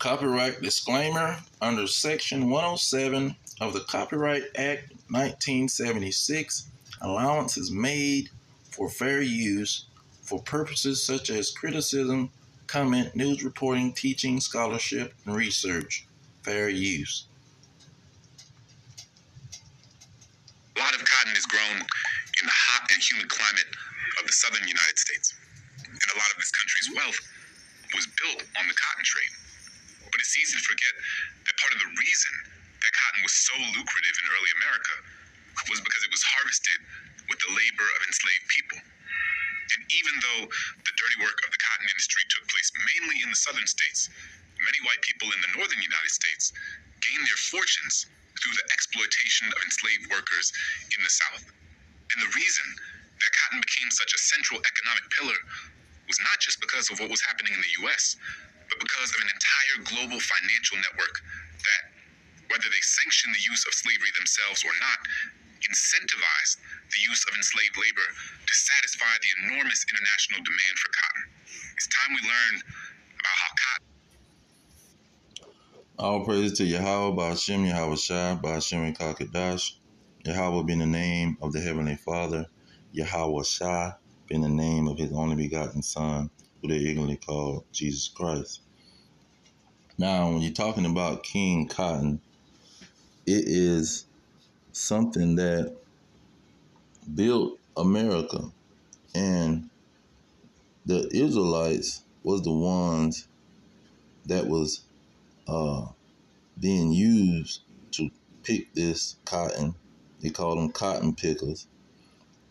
Copyright disclaimer under Section 107 of the Copyright Act 1976, allowance is made for fair use for purposes such as criticism, comment, news reporting, teaching, scholarship, and research. Fair use. A lot of cotton is grown in the hot and humid climate of the southern United States. And a lot of this country's wealth was built on the cotton trade. But it's easy to forget that part of the reason that cotton was so lucrative in early America was because it was harvested with the labor of enslaved people. And even though the dirty work of the cotton industry took place mainly in the southern states, many white people in the northern United States gained their fortunes through the exploitation of enslaved workers in the South. And the reason that cotton became such a central economic pillar was not just because of what was happening in the US, because of an entire global financial network that, whether they sanctioned the use of slavery themselves or not, incentivized the use of enslaved labor to satisfy the enormous international demand for cotton. It's time we learn about how cotton. All praise to Yahweh, Ba'ashem, Yahweh Shai, Ba'ashem, Kakadash. Yahweh being the name of the Heavenly Father. Yahweh Shai being the name of His only begotten Son, who they ignorantly call Jesus Christ. Now, when you're talking about King Cotton, it is something that built America. And the Israelites was the ones that was uh, being used to pick this cotton. They called them cotton pickers.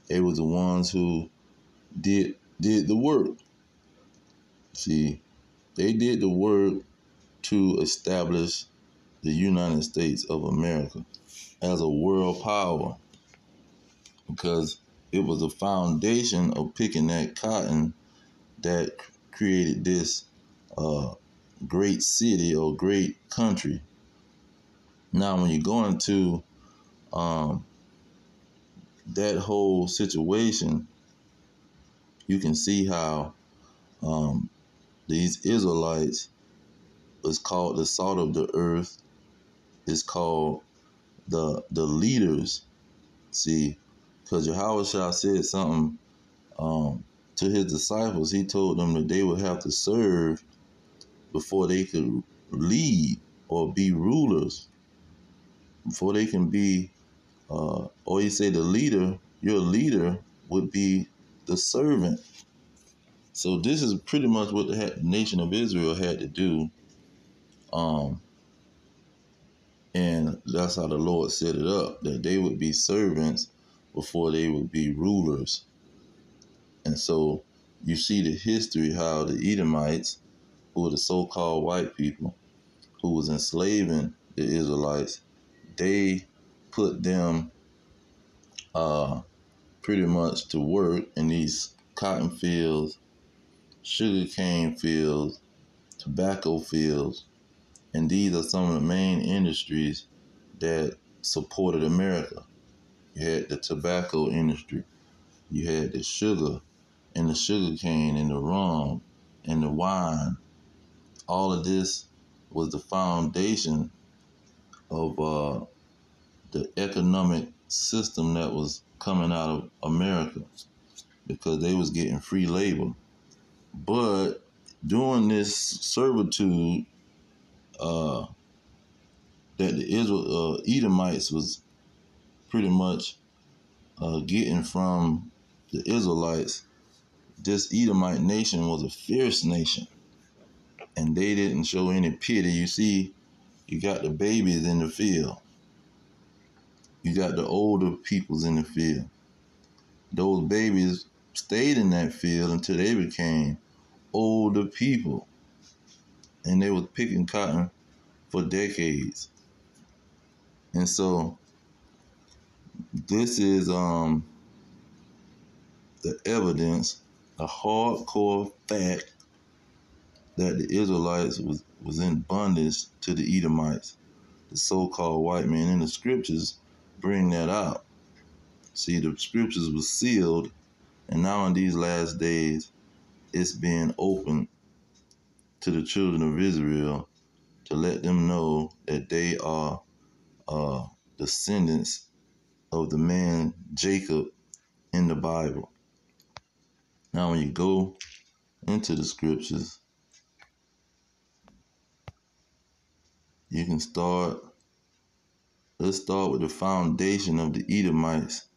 They was the ones who did did the work. See, they did the work to establish the United States of America as a world power because it was the foundation of picking that cotton that created this uh, great city or great country. Now, when you go into um, that whole situation, you can see how um, these Israelites is called the salt of the earth. Is called the the leaders. See, because Yahweh Shah said something um, to his disciples. He told them that they would have to serve before they could lead or be rulers. Before they can be, uh, or he said the leader, your leader would be the servant. So this is pretty much what the nation of Israel had to do. Um, and that's how the Lord set it up that they would be servants before they would be rulers. And so you see the history how the Edomites, who were the so-called white people, who was enslaving the Israelites, they put them uh, pretty much to work in these cotton fields, sugarcane fields, tobacco fields, and these are some of the main industries that supported America. You had the tobacco industry, you had the sugar and the sugar cane and the rum and the wine. All of this was the foundation of uh, the economic system that was coming out of America because they was getting free labor. But during this servitude uh, that the Israel uh, Edomites was pretty much uh, getting from the Israelites, this Edomite nation was a fierce nation, and they didn't show any pity. You see, you got the babies in the field. You got the older peoples in the field. Those babies stayed in that field until they became older people. And they was picking cotton for decades. And so this is um the evidence, a hardcore fact that the Israelites was, was in bondage to the Edomites, the so-called white men. And the scriptures bring that out. See, the scriptures were sealed, and now in these last days, it's being opened to the children of Israel to let them know that they are uh, descendants of the man Jacob in the Bible. Now, when you go into the scriptures, you can start. Let's start with the foundation of the Edomites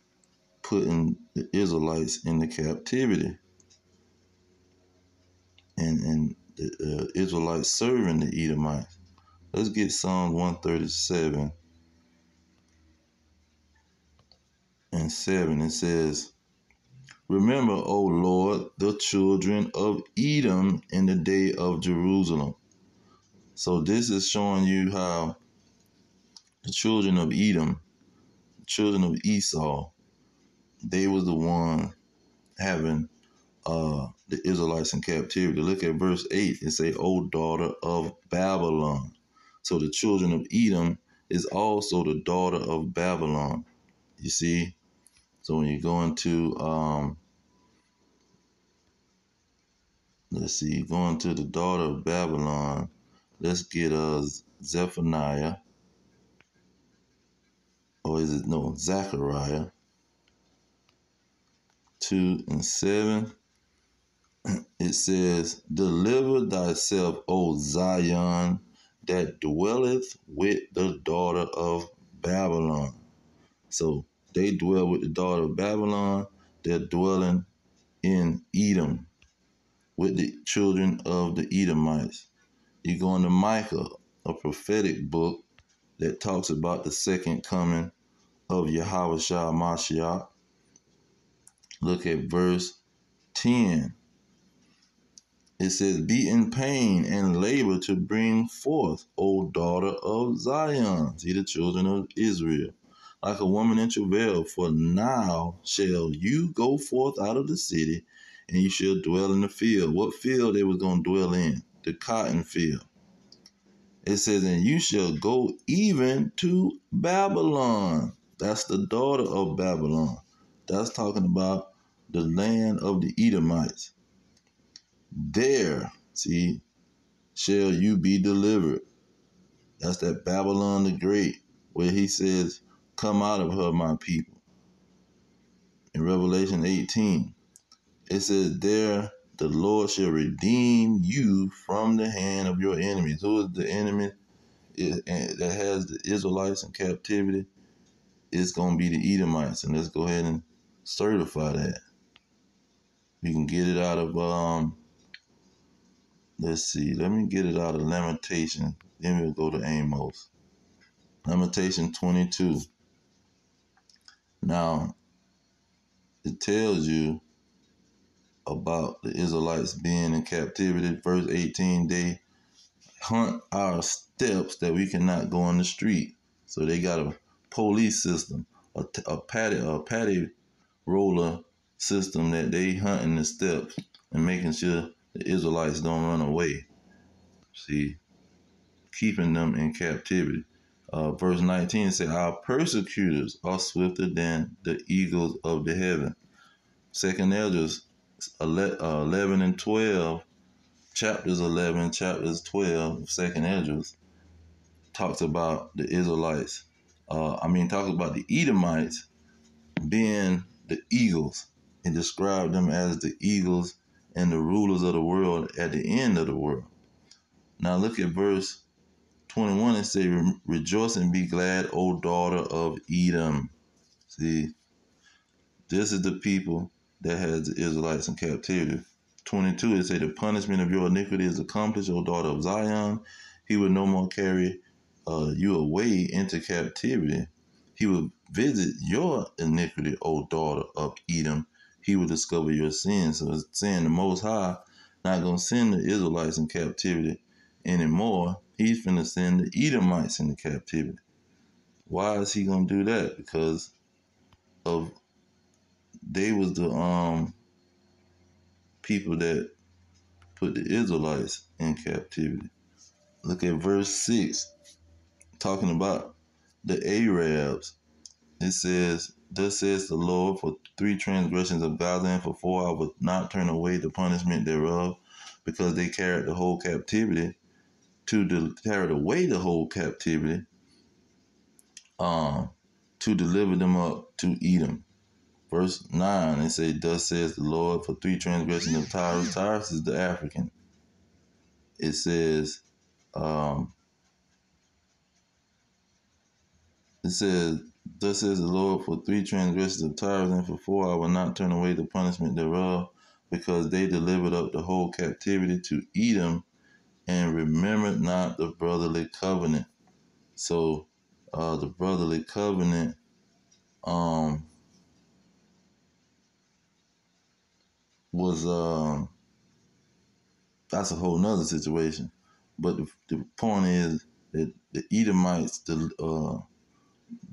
putting the Israelites into captivity and, and the uh, Israelites serving the Edomites. Let's get Psalm 137 and 7. It says, Remember, O Lord, the children of Edom in the day of Jerusalem. So this is showing you how the children of Edom, children of Esau, they was the one having uh, the Israelites in captivity. Look at verse 8. It say, O daughter of Babylon. So the children of Edom is also the daughter of Babylon. You see? So when you go into um, let's see, going to the daughter of Babylon, let's get uh Zephaniah. Or is it no Zechariah? Two and seven. It says, Deliver thyself, O Zion, that dwelleth with the daughter of Babylon. So they dwell with the daughter of Babylon. They're dwelling in Edom with the children of the Edomites. You go into Micah, a prophetic book that talks about the second coming of Yahweh Shah Mashiach. Look at verse 10. It says, Be in pain and labor to bring forth, O daughter of Zion. See the children of Israel. Like a woman in travail, for now shall you go forth out of the city, and you shall dwell in the field. What field they was going to dwell in? The cotton field. It says, And you shall go even to Babylon. That's the daughter of Babylon. That's talking about the land of the Edomites. There, see, shall you be delivered. That's that Babylon the Great, where he says, Come out of her, my people. In Revelation 18, it says, There the Lord shall redeem you from the hand of your enemies. Who is the enemy that has the Israelites in captivity? It's going to be the Edomites. And let's go ahead and certify that. We can get it out of um, Let's see. Let me get it out of Lamentation. Then we'll go to Amos. Lamentation 22. Now, it tells you about the Israelites being in captivity. Verse 18, they hunt our steps that we cannot go on the street. So they got a police system, a, a patty, a patty roller system that they hunting the steps and making sure the Israelites don't run away. See, keeping them in captivity. Uh, verse 19 says, Our persecutors are swifter than the eagles of the heaven. Second Esdras uh, 11 and 12, chapters 11, chapters 12, Second Esdras, talks about the Israelites. Uh, I mean, talks about the Edomites being the eagles. and described them as the eagles and the rulers of the world at the end of the world. Now look at verse 21 and say, Rejoice and be glad, O daughter of Edom. See, this is the people that has the Israelites in captivity. 22, it say, The punishment of your iniquity is accomplished, O daughter of Zion. He will no more carry uh, you away into captivity. He will visit your iniquity, O daughter of Edom he will discover your sins. So it's saying the Most High not going to send the Israelites in captivity anymore. He's going to send the Edomites into captivity. Why is he going to do that? Because of they was the um people that put the Israelites in captivity. Look at verse 6, talking about the Arabs. It says, Thus says the Lord, for three transgressions of Gaza and for four I will not turn away the punishment thereof, because they carried the whole captivity to de- carry away the whole captivity, um, to deliver them up to Edom. Verse 9, it says, Thus says the Lord, for three transgressions of Tyrus. Tyrus is the African. It says, um, it says, Thus says the Lord, for three transgressions of Tyrus, and for four I will not turn away the punishment thereof, because they delivered up the whole captivity to Edom, and remembered not the brotherly covenant. So, uh, the brotherly covenant, um, was um that's a whole nother situation. But the, the point is that the Edomites the uh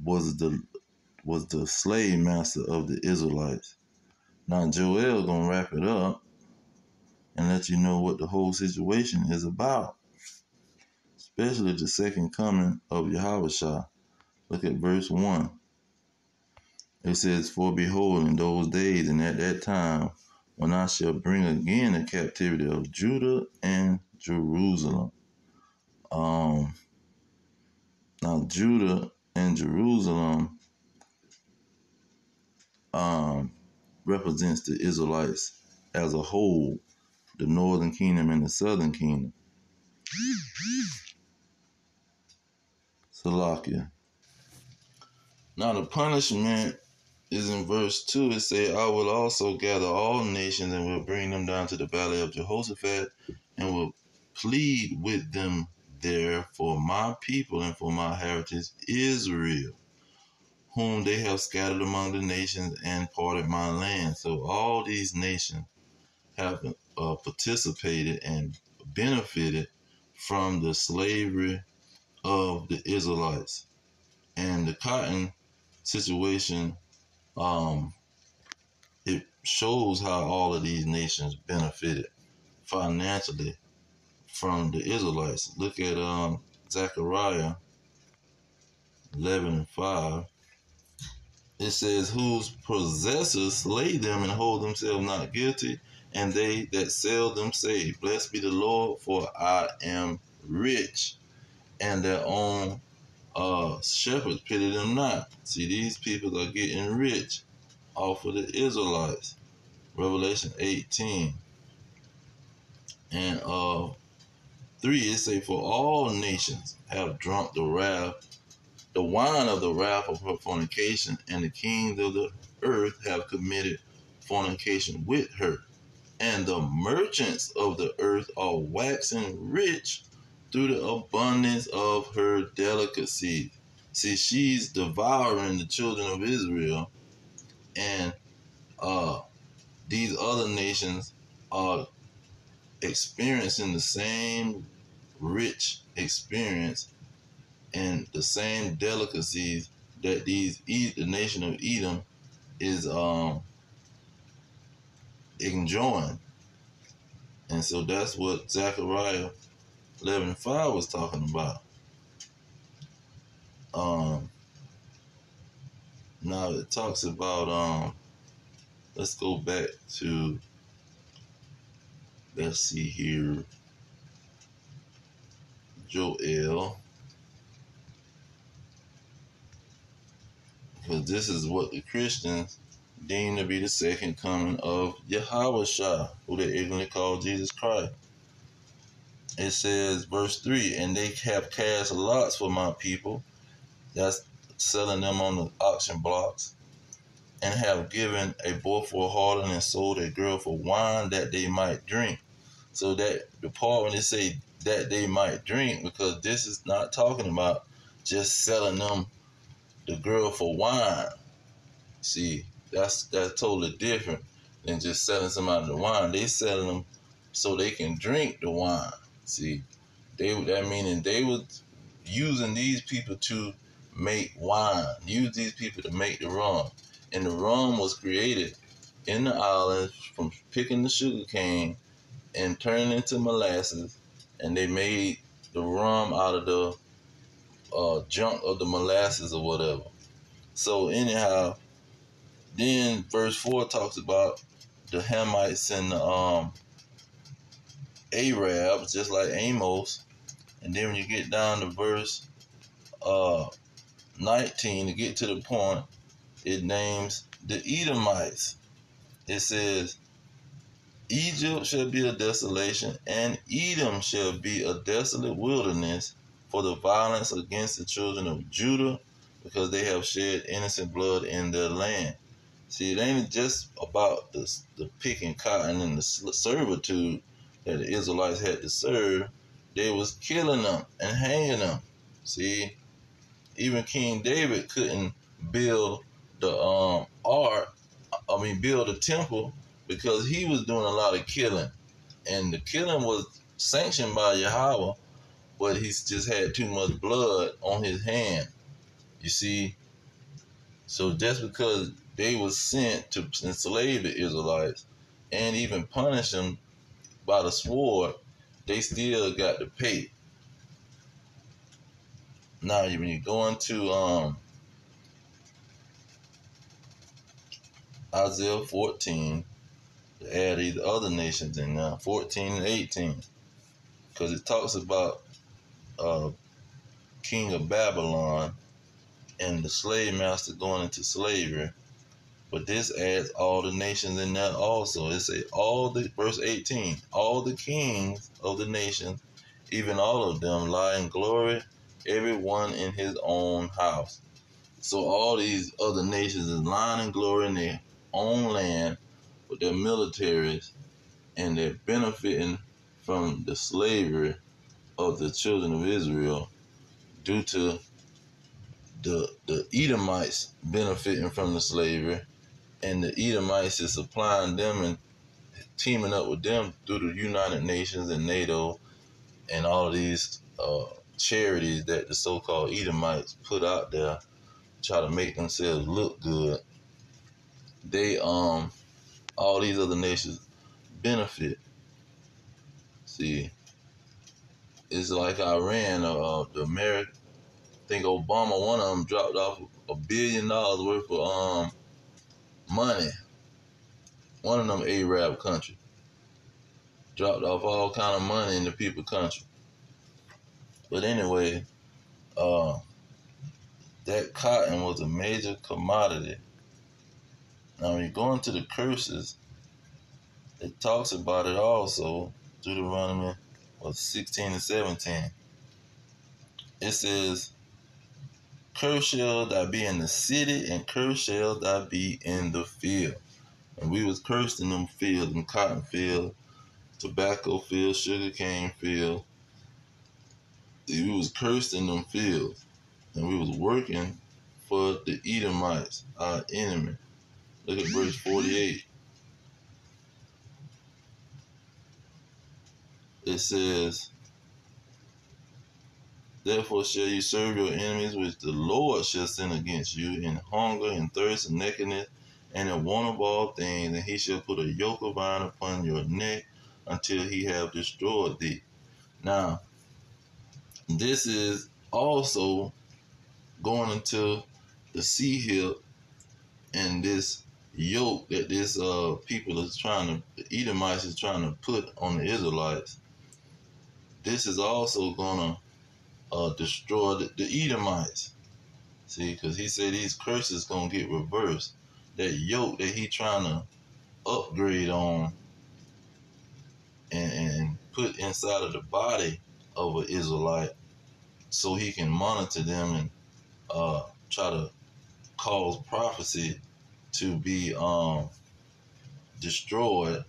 was the was the slave master of the Israelites. Now Joel gonna wrap it up and let you know what the whole situation is about. Especially the second coming of Yahweh Look at verse one. It says, For behold, in those days and at that time when I shall bring again the captivity of Judah and Jerusalem. Um, now, Judah and Jerusalem um, represents the Israelites as a whole, the northern kingdom and the southern kingdom. Salakia. Now, the punishment is in verse 2. It say, I will also gather all nations and will bring them down to the valley of Jehoshaphat and will plead with them there for my people and for my heritage Israel, whom they have scattered among the nations and parted my land. So all these nations have uh, participated and benefited from the slavery of the Israelites. And the cotton situation um, it shows how all of these nations benefited financially from the Israelites. Look at um, Zechariah 11 and 5. It says, Whose possessors slay them and hold themselves not guilty, and they that sell them say, Blessed be the Lord, for I am rich. And their own uh, shepherds pity them not. See, these people are getting rich off of the Israelites. Revelation 18 and uh, 3, it say, For all nations have drunk the wrath, the wine of the wrath of her fornication, and the kings of the earth have committed fornication with her. And the merchants of the earth are waxing rich through the abundance of her delicacies. See, she's devouring the children of Israel, and uh, these other nations are experiencing the same rich experience and the same delicacies that these the nation of Edom is um enjoying. And so that's what Zechariah 11 5 was talking about. Um, now it talks about, um, let's go back to, let's see here, Joel. Because this is what the Christians deem to be the second coming of Yahweh Shah, who they ignorantly call Jesus Christ it says, verse 3 And they have cast lots for my people, that's selling them on the auction blocks, and have given a boy for a harlot and sold a girl for wine that they might drink. So that the part when they say that they might drink, because this is not talking about just selling them the girl for wine. See, that's that's totally different than just selling somebody the wine. They selling them so they can drink the wine. See, they that meaning they was using these people to make wine, use these people to make the rum. And the rum was created in the islands from picking the sugar cane and turning into molasses, and they made the rum out of the uh, junk of the molasses or whatever. So anyhow, then verse four talks about the Hamites and the um Arabs, just like Amos, And then when you get down to verse uh, 19, to get to the point, it names the Edomites. It says, Egypt shall be a desolation, and Edom shall be a desolate wilderness for the violence against the children of Judah, because they have shed innocent blood in their land. See, it ain't just about the, the picking cotton and the servitude that the Israelites had to serve. They was killing them and hanging them. See, even King David couldn't build the um ark. I mean, build a temple because he was doing a lot of killing, and the killing was sanctioned by Yahweh, but he's just had too much blood on his hand. You see, so just because they was sent to enslave the Israelites and even punish them by the sword, they still got to pay. Now, when you go into um, Isaiah 14, to add these other nations in now, 14 and 18, because it talks about uh, king of Babylon and the slave master going into slavery. But this adds all the nations in that also. It say all the verse 18, all the kings of the nations, even all of them lie in glory, every one in his own house. So all these other nations is lying in glory in their own land with their militaries and they're benefiting from the slavery of the children of Israel due to the the Edomites benefiting from the slavery and the Edomites is supplying them and teaming up with them through the United Nations and NATO and all these uh, charities that the so-called Edomites put out there try to make themselves look good. They um all these other nations benefit. See, it's like Iran, uh, the American. I think Obama, one of them dropped off a billion dollars worth of um money. One of them Arab country dropped off all kind of money in the people country. But anyway, uh, that cotton was a major commodity. Now, when you go into the curses, it talks about it also. Deuteronomy was 16 and 17. It says, Curse shall thou be in the city, and curse shall thou be in the field. And we was cursed in them fields, in cotton field, tobacco field, sugar cane field. We was cursed in them fields. And we was working for the Edomites, our enemy. Look at verse 48. It says, Therefore shall you serve your enemies, which the Lord shall send against you, in hunger and thirst and nakedness, and in want of all things, and he shall put a yoke of iron upon your neck until he have destroyed thee. Now, this is also going into the sea hill and this yoke that this uh people is trying to the Edomites is trying to put on the Israelites. This is also gonna uh, destroy the, the Edomites. See, because he said these curses gonna get reversed. That yoke that he trying to upgrade on and, and put inside of the body of an Israelite, so he can monitor them and uh, try to cause prophecy to be um, destroyed.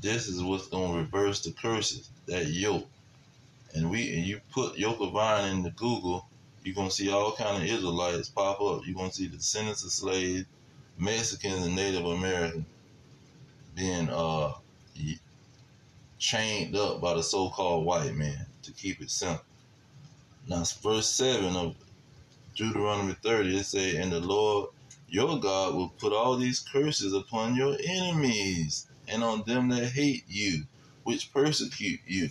This is what's gonna reverse the curses. That yoke and we and you put yoke of iron into Google, you're gonna see all kind of Israelites pop up. You're gonna see the descendants of slaves, Mexicans and Native Americans being uh chained up by the so-called white man to keep it simple. Now verse seven of Deuteronomy 30, it say, And the Lord your God will put all these curses upon your enemies and on them that hate you, which persecute you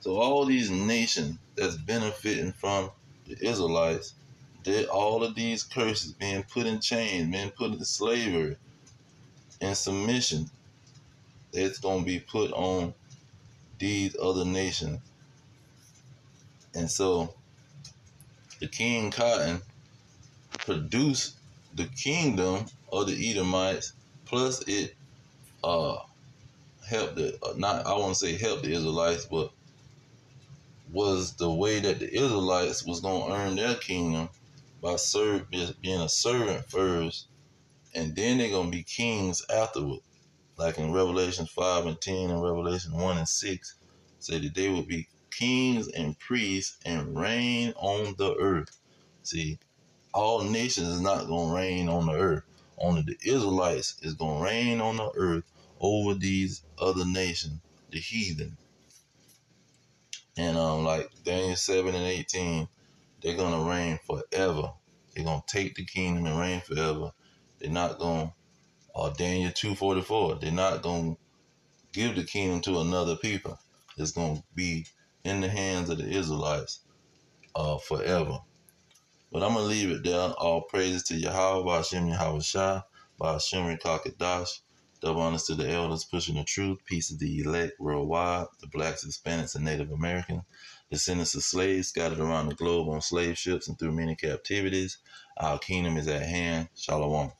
so all these nations that's benefiting from the Israelites, did all of these curses being put in chains, being put in slavery, and submission, it's going to be put on these other nations. And so the king Cotton produced the kingdom of the Edomites, plus it uh helped the uh, not I won't say helped the Israelites, but was the way that the Israelites was gonna earn their kingdom by serve being a servant first, and then they're gonna be kings afterward. Like in Revelation five and ten and Revelation one and six, say that they would be kings and priests and reign on the earth. See, all nations is not gonna reign on the earth. Only the Israelites is gonna reign on the earth over these other nations, the heathen. And um, like Daniel seven and eighteen, they're gonna reign forever. They're gonna take the kingdom and reign forever. They're not gonna. Or Daniel two forty four, they're not gonna give the kingdom to another people. It's gonna be in the hands of the Israelites uh, forever. But I'm gonna leave it there. All praises to Yahweh, Ba'ashem Yahweh Shah, Ba'ashem Kakadash. Double honors to the elders pushing the truth. Peace to the elect worldwide, the blacks, Hispanics, and Native Americans. Descendants of slaves scattered around the globe on slave ships and through many captivities. Our kingdom is at hand. Shalom.